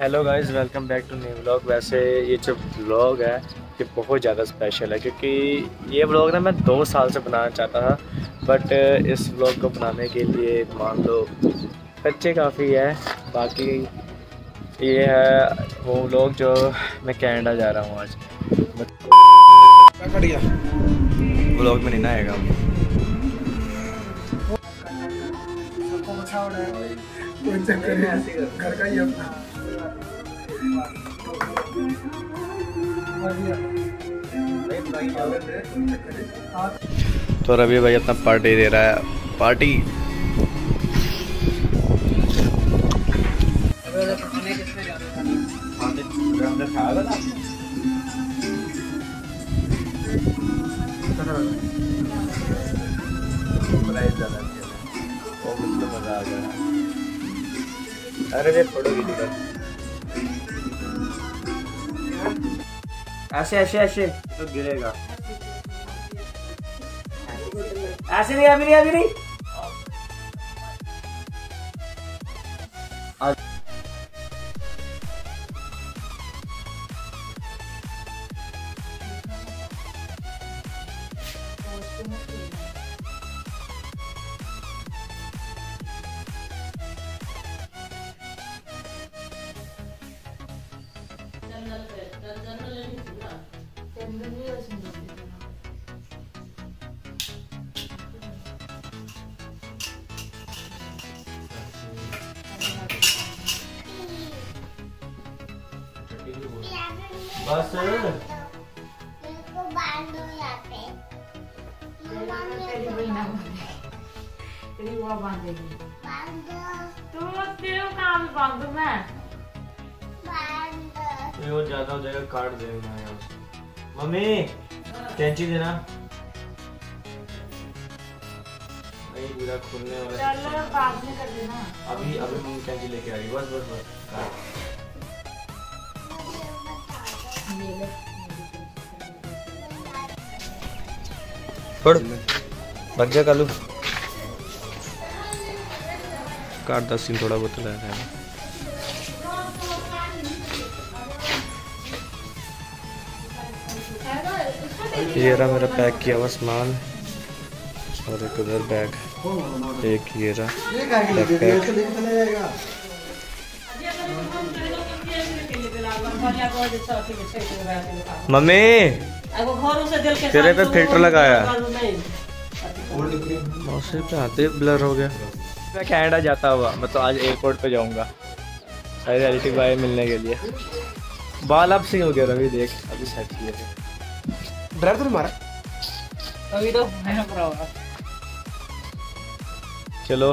Hello guys welcome back to new vlog वैसे ये जो व्लॉग है ये बहुत ज़्यादा स्पेशल है क्योंकि ये व्लॉग ना मैं दो साल से बनाना चाहता था बट इस व्लॉग को बनाने के लिए मान लो खर्चे काफ़ी है बाकी ये है वो व्लॉग जो मैं कैनेडा जा रहा हूँ आज। व्लॉग में नहीं ना आएगा। घर का ही तो रवि भाई अपना पार्टी दे रहा है। पार्टी अरे फ़ोटो खींच ऐसे ऐसे ऐसे। तो गिरेगा। ऐसे नहीं अभी नहीं अभी नहीं बस। तेरी बांधेगी तू तेरे काम बाँध मैं ये और ज़्यादा हो जाएगा काट देना यार। मम्मी कैंची देना। नहीं पूरा खुलने वाला चल बाद में कर देना अभी अभी मम्मी कैंची लेके आ रही बस बस बस। काट। ले छोड़ जा कालू। काट दस सीन थोड़ा बहुत लगा है। ये रहा मेरा पैक किया हुआ सामान। और एक उधर बैग। एक ये रहा। मम्मी! तेरे पे फ़िल्टर लगाया। मौसम पे आते ब्लर हो गया। मैं कनाडा जाता हुआ मैं तो आज एयरपोर्ट पे जाऊँगा। सारे रिलेटिव भाई मिलने के लिए। बाल अब सही हो गया रवि देख अभी सेट किए थे ड्राइवर तो मारा? अभी तो मैं भरावा चलो।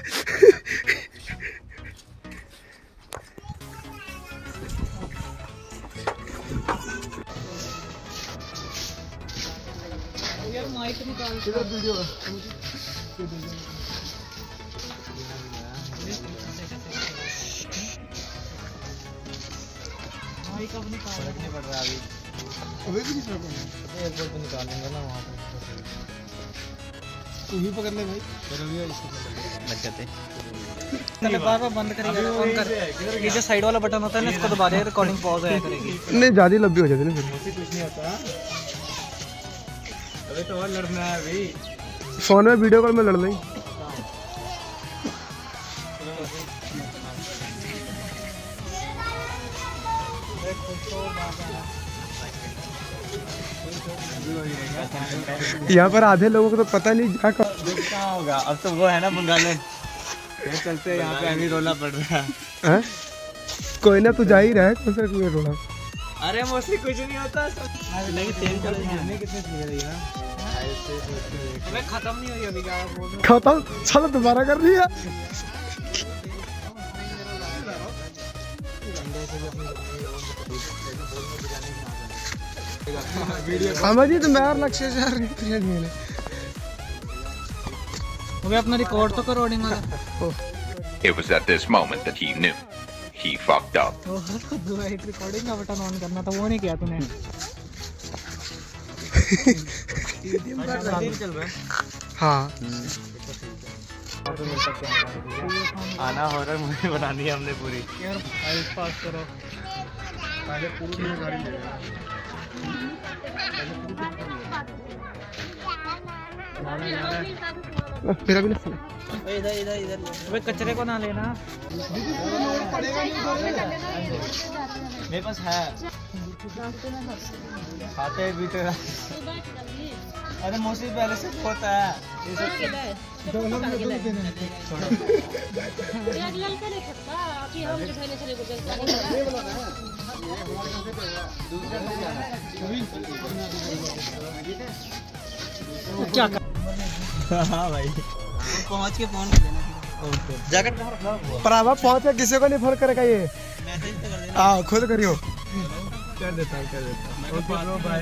अभी। भी नहीं पकड़ एयरपोर्ट पे निकालेंगे ना वहाँ पे। तू ही पकड़ ले भाई। लग जाते। बार बार बंद करेगा। ऑन कर। ये जो साइड वाला बटन होता है ना इसको दबा दे रिकॉर्डिंग पॉज आया करेगी। नहीं ज़्यादा लंबी हो जाती है ना फिर। कुछ नहीं होता। अभी तो और लड़ना है अभी। फ़ोन में वीडियो कॉल में लड़ लें यहाँ पर आधे लोगों को तो पता नहीं क्या कर... होगा। अब तो वो है ना बंगाले। फिर चलते यहाँ पे अभी रोना पड़ रहा है। कोई ना तू जा ही रहा है कौन सा तुम्हें रोना। अरे मोस्टली कुछ नहीं होता नहीं तेल चल कितने रही मैं खत्म? नहीं हुई अभी क्या खत्म चलो दोबारा कर लिया अमर जी तो मैं और लक्ष्य जा रहे मिले। अबे अपना रिकॉर्ड तो करो वाला। It was at this moment that he knew. He fucked up. तो ओह दो एक रिकॉर्डिंग का बटन ऑन करना था वो नहीं किया तूने। रहा है। हाँ आना हॉरर मूवी बनानी है हमने पूरी। यार पास करो। मेरा भी नहीं इधर इधर इधर अबे कचरे को ना लेना। मेरे पास है। खाते भी तो अरे मोस्टली पहले से होता है। ये सब क्या कर हाँ भाई। पहुँच के फ़ोन कर देना। जैकेट कहाँ रखा हुआ परावा पहुँचे किसी को नहीं फ़ोन करेगा ये। मैसेज तो कर देना। हाँ खुद करियो। कर देता हूँ कर देता हूँ। Okay bro bye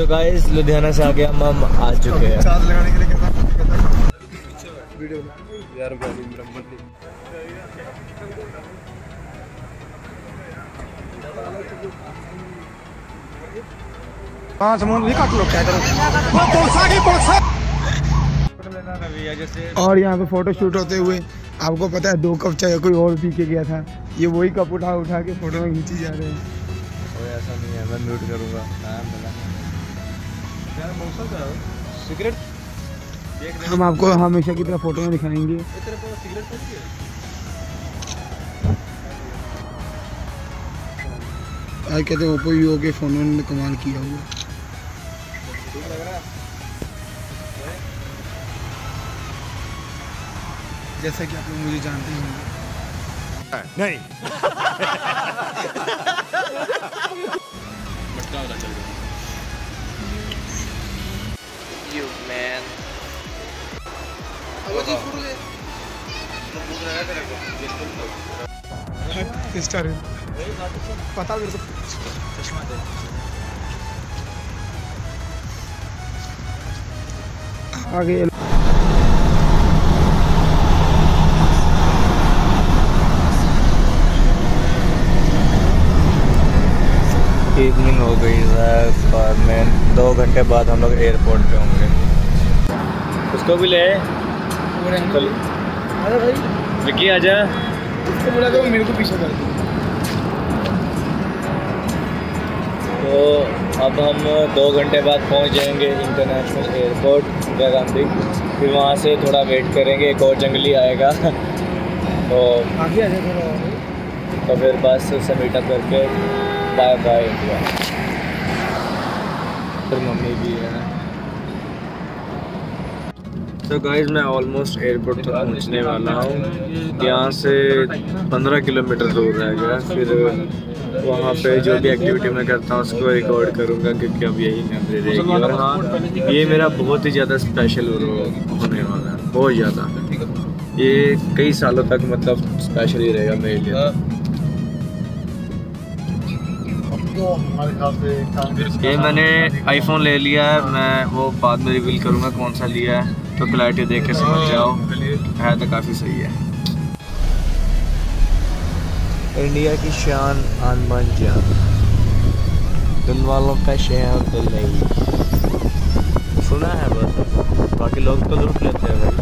so guys Ludhiana से आके हम हम आ चुके हैं। चार्ज लगाने के लिए कहता वीडियो यार हाँ सामान भी काट लो क्या करो? और यहाँ पे फ़ोटो शूट होते हुए आपको पता है दो कप चाय कोई और पी के गया था। ये वही कप उठा उठा के फ़ोटो में खींची जा रहे हैं। ऐसा नहीं है मैं म्यूट करूँगा। सिगरेट? हम आपको हमेशा की तरह फ़ोटो में दिखाएँगे। आज कहते हैं ओप्पो वीवो के फ़ोन ने कमाल किया हुआ। जैसा कि आप लोग मुझे जानते ही होंगे। यू मैन इंस्टा रील पता मेरे को आगे। इवनिंग हो गई है और मैं। दो घंटे बाद हम लोग एयरपोर्ट पे होंगे। उसको भी ले अरे भाई। आजा। उसको बोला तो मेरे को पीछे कर तो अब हम दो घंटे बाद पहुँच जाएँगे इंटरनेशनल एयरपोर्ट इंदिरा गांधी। फिर वहाँ से थोड़ा वेट करेंगे एक और जंगली आएगा। तो आगे आ थोड़ा तो फिर बस से मीटअप करके बाय बाय इंडिया। फिर मम्मी भी है। तो गाइस मैं ऑलमोस्ट एयरपोर्ट तक पहुँचने वाला हूँ। यहाँ से 15 किलोमीटर दूर रह गया। फिर वहाँ पे जो भी एक्टिविटी मैं करता हूँ, उसको रिकॉर्ड करूँगा, क्योंकि अब यही मेमोरी रहेगी और हाँ। ये मेरा बहुत ही ज़्यादा स्पेशल होने वाला है। बहुत ज़्यादा। ये कई सालों तक मतलब स्पेशल ही रहेगा मेरे लिए। ये मैंने आईफोन ले लिया है। मैं वो बाद में रिवील करूँगा कौन सा लिया है। तो क्लैरिटी देख के समझ जाओ। है तो काफ़ी सही है। इंडिया की शान अनमन जान दिल वालों का शहर दिल नहीं। सुना है बस। बाकी लोग तो लूट लेते हैं भाई।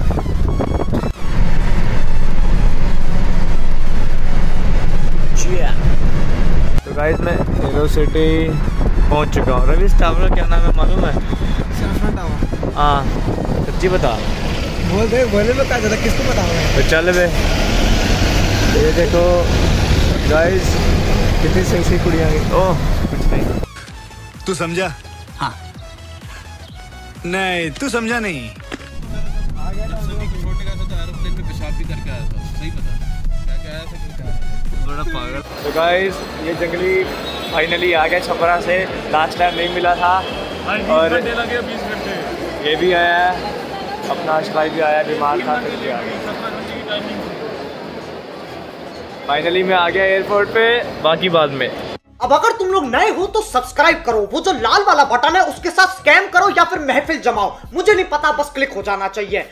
तो गाइस मैं एरो सिटी पहुँच चुका हूँ। रवि टावर का क्या नाम है? मालूम है? हाँ। सच्ची बता। बोल दे बोले में क्या ज़्यादा किसको होगा? तो चल बे। ये देखो गाइस कितनी सही सही कुड़ियाँ गई ओह कुछ नहीं। तू समझा? हाँ। नहीं तू समझा नहीं। तो गाइस ये जंगली फाइनली आ गया छपरा से। लास्ट टाइम नहीं मिला था। और ये भी आया है। अपना आश भाई भी आया, बीमार था, फिर भी आ गया। फाइनली मैं आ गया एयरपोर्ट पे, बाकी बाद में। अब अगर तुम लोग नए हो तो सब्सक्राइब करो। वो जो लाल वाला बटन है, उसके साथ स्कैम करो या फिर महफिल जमाओ। मुझे नहीं पता, बस क्लिक हो जाना चाहिए।